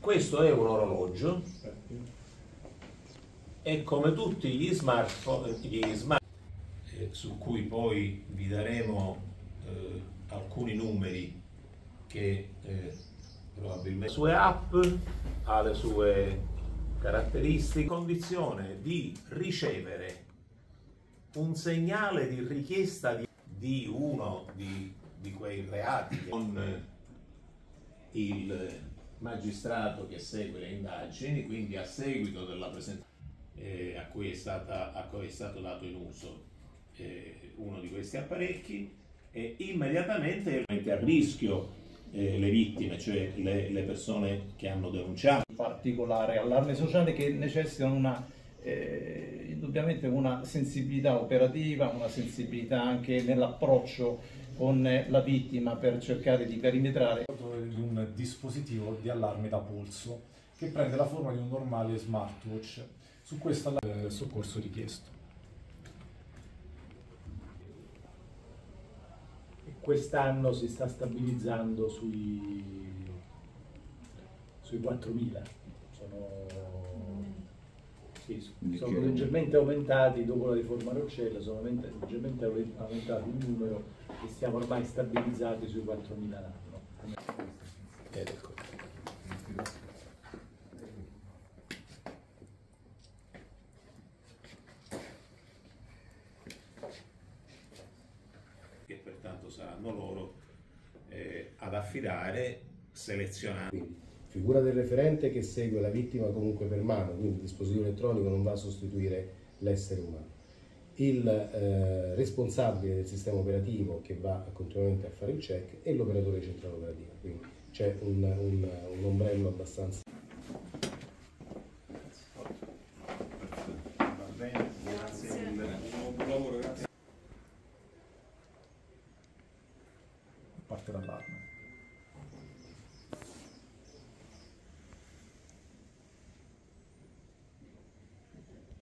Questo è un orologio. E come tutti gli smartphone, gli smart, eh, su cui poi vi daremo eh, alcuni numeri che eh, probabilmente le sue app ha le sue caratteristiche, condizione di ricevere un segnale di richiesta di, di uno di, di, quei reati con il magistrato che segue le indagini, quindi a seguito della presentazione eh, a, cui stata, a, cui è stato dato in uso eh, uno di questi apparecchi, e immediatamente mette a rischio eh, le vittime, cioè le, le, persone che hanno denunciato. In particolare allarme sociale che necessitano una, eh, indubbiamente una sensibilità operativa, una sensibilità anche nell'approccio con la vittima per cercare di perimetrare. Un dispositivo di allarme da polso che prende la forma di un normale smartwatch. Su questo eh, soccorso richiesto. quest'anno si sta stabilizzando sui, sui 4.000. Sono, sì, sono leggermente aumentati dopo la riforma Roccella, sono leggermente aumentati il numero e siamo ormai stabilizzati sui 4.000 l'anno. che pertanto saranno loro eh, ad affidare selezionando. Figura del referente che segue la vittima comunque per mano, quindi il dispositivo elettronico non va a sostituire l'essere umano. Il eh, responsabile del sistema operativo che va continuamente a fare il check e l'operatore centrale operativa, quindi c'è un, un, un ombrello abbastanza... Va bene, grazie mille. Buon lavoro, grazie. parte d'allarme.